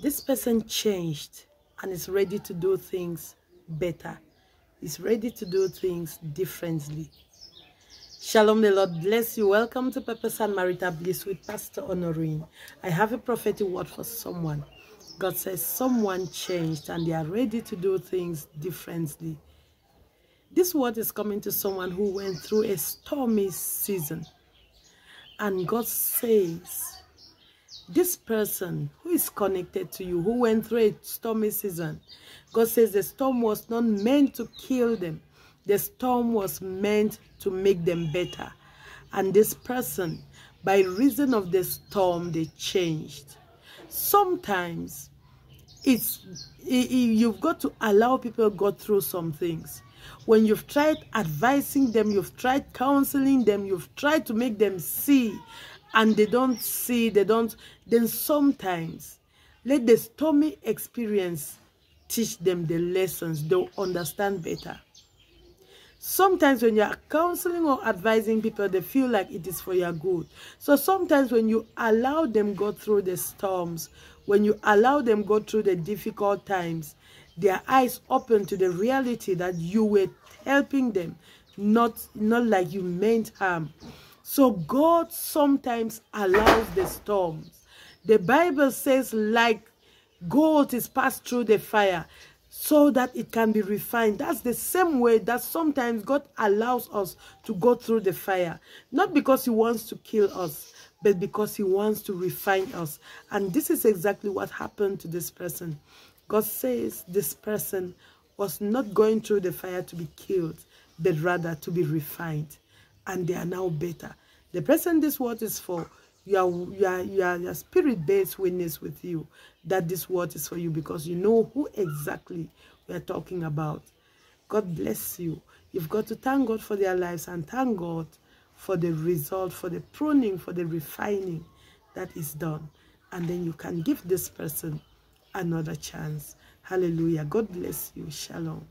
this person changed and is ready to do things better. Is ready to do things differently. Shalom, the Lord bless you. Welcome to Purpose and Marital Bliss with Pastor Honorine. I have a prophetic word for someone. God says someone changed and they are ready to do things differently. This word is coming to someone who went through a stormy season. And God says, this person who is connected to you, who went through a stormy season, God says the storm was not meant to kill them. The storm was meant to make them better. And this person, by reason of the storm, they changed. Sometimes, it's you've got to allow people go through some things when you've tried advising them you've tried counseling them you've tried to make them see and they don't see they don't then sometimes let the stormy experience teach them the lessons. They'll understand better. Sometimes when you're counseling or advising people they feel like it is for your good. So sometimes when you allow them go through the storms when you allow them go through the difficult times their eyes open to the reality that you were helping them not not like you meant harm so god sometimes allows the storms the bible says like gold is passed through the fire so that it can be refined. That's the same way that sometimes God allows us to go through the fire. Not because he wants to kill us, but because he wants to refine us. And this is exactly what happened to this person. God says this person was not going through the fire to be killed, but rather to be refined. And they are now better. The person this word is for, you are, you are, you are your spirit-based witness with you that this word is for you because you know who exactly we are talking about. God bless you. You've got to thank God for their lives and thank God for the result, for the pruning, for the refining that is done. And then you can give this person another chance. Hallelujah. God bless you. Shalom.